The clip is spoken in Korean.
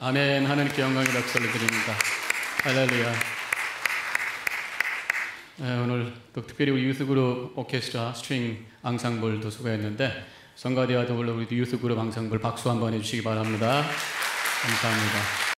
하나님께 영광의 박수를 드립니다. 할렐루야. 네, 오늘 또 특별히 우리 youth group 오케스트라 string 앙상블도 수고했는데 성가대와 더불어 우리 youth group 앙상블 박수 한번 해주시기 바랍니다. 감사합니다.